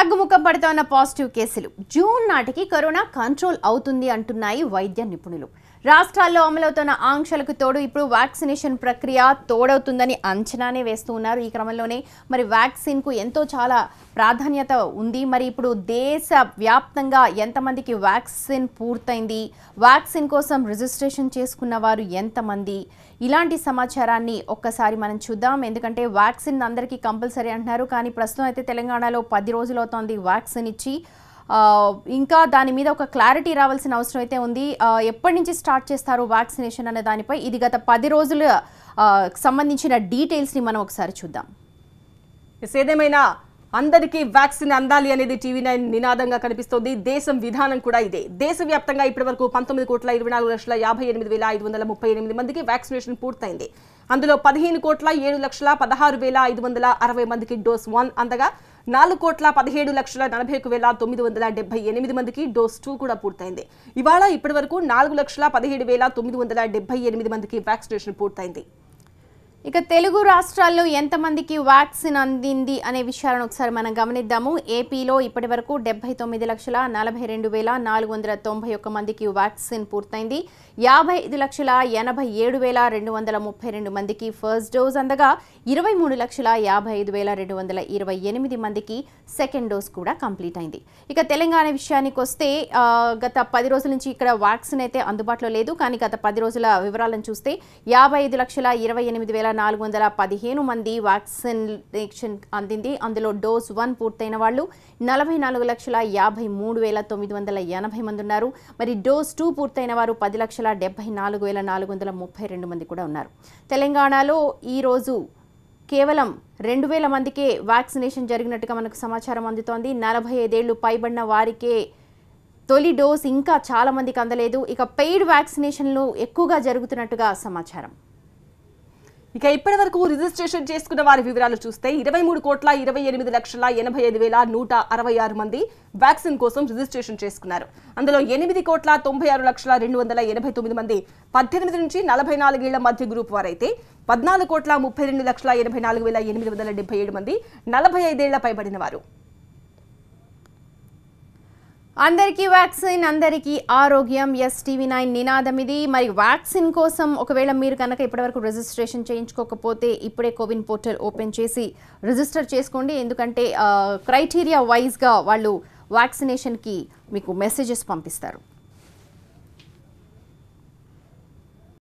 తగ్గుముఖం పడుతోన్న పాజిటివ్ కేసులు. జూన్ నాటికి కరోనా కంట్రోల్ అవుతుంది అంటున్నాయి వైద్య నిపుణులు. రాష్ట్రాల్లో అమలవుతున్న ఆంక్షలకు తోడు ఇప్పుడు వ్యాక్సినేషన్ ప్రక్రియ తోడవుతుందని అంచనానే వేస్తూ ఉన్నారు ఈ క్రమంలోనే. మరి వ్యాక్సిన్కు ఎంతో చాలా ప్రాధాన్యత ఉంది. మరి ఇప్పుడు దేశ వ్యాప్తంగా ఎంతమందికి వ్యాక్సిన్ పూర్తయింది? వ్యాక్సిన్ కోసం రిజిస్ట్రేషన్ చేసుకున్న వారు ఎంతమంది? ఇలాంటి సమాచారాన్ని ఒక్కసారి మనం చూద్దాం. ఎందుకంటే వ్యాక్సిన్ అందరికీ కంపల్సరీ అంటున్నారు. కానీ ప్రస్తుతం అయితే తెలంగాణలో పది రోజులు అవుతోంది వ్యాక్సిన్ ఇచ్చి. ఇంకా దాని మీద ఒక క్లారిటీ రావాల్సిన అవసరం అయితే ఉంది. ఎప్పటి నుంచి స్టార్ట్ చేస్తారు వ్యాక్సినేషన్ అనే దానిపై? ఇది గత పది రోజుల సంబంధించిన డీటెయిల్స్ని మనం ఒకసారి చూద్దాం. ఏదేమైనా అందరికీ వ్యాక్సిన్ అందాలి అనేది టీవీ నైన్ నినాదంగా కనిపిస్తోంది. దేశం విధానం కూడా ఇదే. దేశవ్యాప్తంగా ఇప్పటి వరకు పంతొమ్మిది కోట్ల ఇరవై నాలుగు లక్షల యాభై ఎనిమిది వేల ఐదు వందల ముప్పై ఎనిమిది మందికి వ్యాక్సినేషన్ పూర్తయింది. అందులో పదిహేను కోట్ల ఏడు లక్షల పదహారు వేల ఐదు వందల అరవై మందికి డోస్ వన్ అందగా నాలుగు కోట్ల పదిహేడు లక్షల నలభై ఒక వేల తొమ్మిది వందల డెబ్బై ఎనిమిది మందికి డోస్ టూ కూడా పూర్తయింది. ఇవాళ ఇప్పటి వరకు నాలుగు లక్షల పదిహేడు వేల తొమ్మిది వందల డెబ్బై ఎనిమిది మందికి వ్యాక్సినేషన్ పూర్తయింది. ఇక తెలుగు రాష్ట్రాల్లో ఎంతమందికి వ్యాక్సిన్ అందింది అనే విషయాలను ఒకసారి మనం గమనిద్దాము. ఏపీలో ఇప్పటి వరకు డెబ్బై తొమ్మిది లక్షల నలభై రెండు వేల నాలుగు వందల తొంభై ఒక్క మందికి వ్యాక్సిన్ పూర్తయింది. యాభై ఐదు లక్షల ఎనభై ఏడు వేల రెండు వందల ముప్పై రెండు మందికి ఫస్ట్ డోస్ అందగా ఇరవై మూడు లక్షల యాభై ఐదు వేల రెండు వందల ఇరవై ఎనిమిది మందికి సెకండ్ డోస్ కూడా కంప్లీట్ అయింది. ఇక తెలంగాణ విషయానికి వస్తే గత పది రోజుల నుంచి ఇక్కడ వ్యాక్సిన్ అయితే అందుబాటులో లేదు. కానీ గత పది రోజుల వివరాలను చూస్తే యాభై ఐదు లక్షల ఇరవై ఎనిమిది వేల నాలుగు వందల పదిహేను మంది వ్యాక్సినేషన్ అందింది. అందులో డోస్ వన్ పూర్తయిన వాళ్ళు నలభై నాలుగు లక్షల యాభై మూడు వేల తొమ్మిది వందల ఎనభై మంది ఉన్నారు. మరి డోస్ టూ పూర్తయిన వారు పది లక్షల డెబ్బై నాలుగు వేల నాలుగు వందల ముప్పై రెండు మంది కూడా ఉన్నారు. తెలంగాణలో ఈరోజు కేవలం రెండు వేల మందికే వ్యాక్సినేషన్ జరిగినట్టుగా మనకు సమాచారం అందుతోంది. నలభై ఐదేళ్ళు పైబడిన వారికే తొలి డోస్ ఇంకా చాలామందికి అందలేదు. ఇక పెయిడ్ వ్యాక్సినేషన్లు ఎక్కువగా జరుగుతున్నట్టుగా సమాచారం. ఇక ఇప్పటి వరకు రిజిస్ట్రేషన్ చేసుకున్న వారి వివరాలు చూస్తే ఇరవై మూడు కోట్ల ఇరవై ఎనిమిది లక్షల ఎనభై ఐదు వేల నూట అరవై ఆరు మంది వ్యాక్సిన్ కోసం రిజిస్ట్రేషన్ చేసుకున్నారు. అందులో ఎనిమిది కోట్ల తొంభై ఆరు లక్షల రెండు వందల ఎనభై తొమ్మిది మంది పద్దెనిమిది నుంచి నలభై నాలుగేళ్ళ మధ్య గ్రూప్ వారైతే పద్నాలుగు కోట్ల ముప్పై రెండు లక్షల ఎనభై నాలుగు వేల ఎనిమిది వందల డెబ్బై ఏడు మంది నలభై ఐదేళ్ళ పైబడిన వారు. అందరికీ వ్యాక్సిన్ అందరికీ ఆరోగ్యం. ఎస్ టీవీ నైన్ నినాదం ఇది. మరి వ్యాక్సిన్ కోసం ఒకవేళ మీరు కనుక ఇప్పటివరకు రిజిస్ట్రేషన్ చేయించుకోకపోతే ఇప్పుడే కోవిన్ పోర్టల్ ఓపెన్ చేసి రిజిస్టర్ చేసుకోండి. ఎందుకంటే క్రైటీరియా వైజ్గా వాళ్ళు వ్యాక్సినేషన్కి మీకు మెసేజెస్ పంపిస్తారు.